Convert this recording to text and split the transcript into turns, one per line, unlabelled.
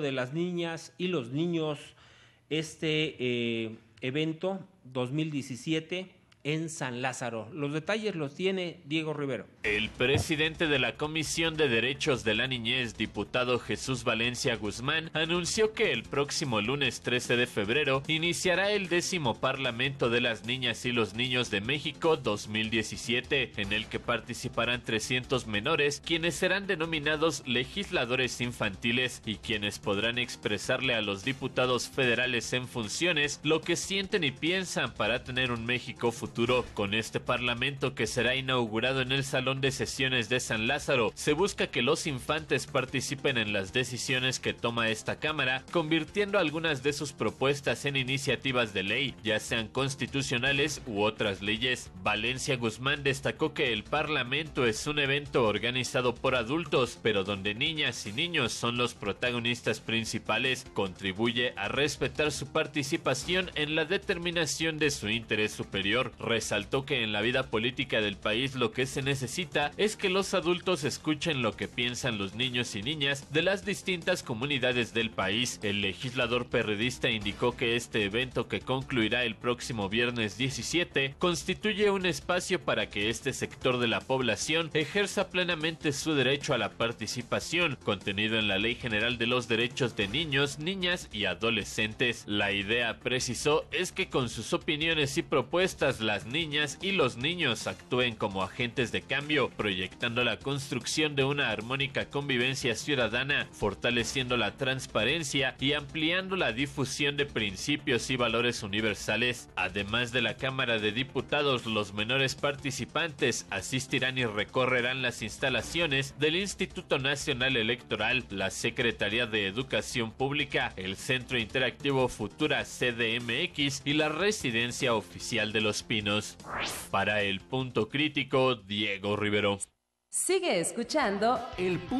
de las niñas y los niños este eh, evento 2017 en San Lázaro. Los detalles los tiene Diego Rivero.
El presidente de la Comisión de Derechos de la Niñez, diputado Jesús Valencia Guzmán, anunció que el próximo lunes 13 de febrero iniciará el décimo Parlamento de las Niñas y los Niños de México 2017, en el que participarán 300 menores, quienes serán denominados legisladores infantiles y quienes podrán expresarle a los diputados federales en funciones lo que sienten y piensan para tener un México futuro con este parlamento que será inaugurado en el Salón de Sesiones de San Lázaro, se busca que los infantes participen en las decisiones que toma esta Cámara, convirtiendo algunas de sus propuestas en iniciativas de ley, ya sean constitucionales u otras leyes. Valencia Guzmán destacó que el Parlamento es un evento organizado por adultos, pero donde niñas y niños son los protagonistas principales, contribuye a respetar su participación en la determinación de su interés superior resaltó que en la vida política del país lo que se necesita es que los adultos escuchen lo que piensan los niños y niñas de las distintas comunidades del país. El legislador perredista indicó que este evento que concluirá el próximo viernes 17 constituye un espacio para que este sector de la población ejerza plenamente su derecho a la participación contenido en la Ley General de los Derechos de Niños, Niñas y Adolescentes. La idea, precisó, es que con sus opiniones y propuestas las niñas y los niños actúen como agentes de cambio, proyectando la construcción de una armónica convivencia ciudadana, fortaleciendo la transparencia y ampliando la difusión de principios y valores universales. Además de la Cámara de Diputados, los menores participantes asistirán y recorrerán las instalaciones del Instituto Nacional Electoral, la Secretaría de Educación Pública, el Centro Interactivo Futura CDMX y la Residencia Oficial de los Pinos. Para el punto crítico, Diego Rivero.
Sigue escuchando
El punto